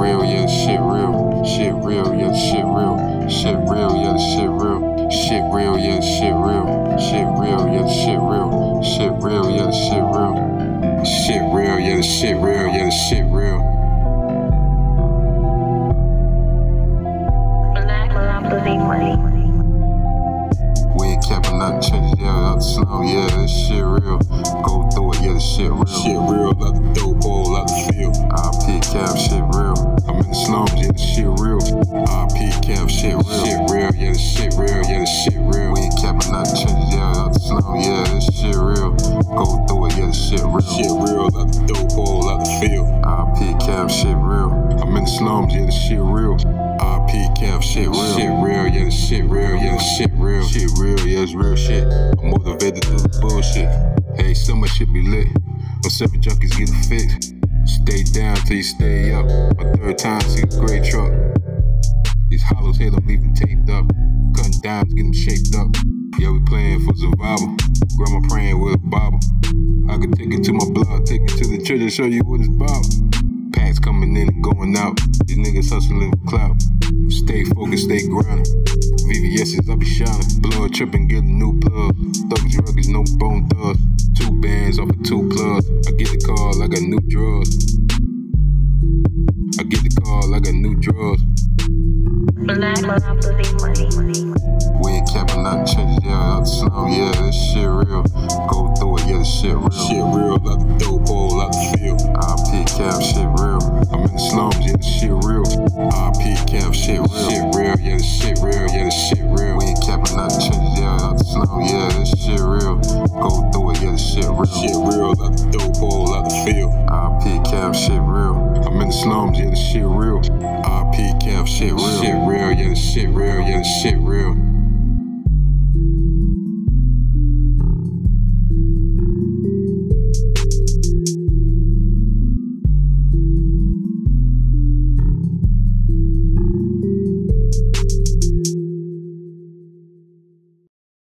real, yeah, shit real. Shit real, yeah, shit real. Shit real, yeah, shit real. Shit real, yeah, shit real. Shit real, yeah, shit real. Shit real, yeah, shit real. Shit real, yeah, the shit real, yeah, the shit real. Black Lamborghini money. We ain't capping nothing, changes, yeah, out slow, yeah, this shit real. Go through it, yeah, this shit real. Shit real, out the dope hole, out the field. IP cap, shit this shit real. We ain't capping nothing, changes, yeah, out the slow, yeah, this shit real. Go through it, yeah, this shit real. Shit real, out the dope hole, out the field. IP cap, shit real. I'm in the slums, yeah, this shit real. IP cap, shit real. Shit real, yeah, this shit real, yeah, this shit real. Shit real, yeah, it's real shit. I'm motivated through the bullshit. Hey, summer shit be lit. When seven junkies getting fixed. Stay down till you stay up. My third time see a great truck. These hollows hit leave them taped up. Cutting dimes, getting shaped up. Yeah, we playing for survival. Grandma praying with a Bible. I could take it to my blood, take it to the church and show you what it's about. Packs coming in and going out. These niggas hustling for clout. Stay focused, stay grounded. VVS's, I be shining. Blood tripping, get a new plug. Thugs, ruggers, no bone thugs. Two bands off of two plugs. I get the call, I got new drugs. I get the call, I got new drugs. Black Lamborghini money. We ain't capping nothing, changes, yeah, the slow, yeah, this shit real. Go through it, yeah, this shit real. Shit real, out the dope hole, out the field. IP cap, shit real. I'm in the slums, yeah, this shit real. IP cap, shit real. Shit real, yeah, this shit real, yeah, this shit real. We ain't capping nothing, changes, yeah, the slow, yeah, this shit real. Go through it, yeah, this shit real. Shit real, out the dope hole, out the field. IP cap, shit real. I'm in the slums, yeah, this shit real. IP cap, shit real. Shit real, yeah, this shit real, yeah, this shit real.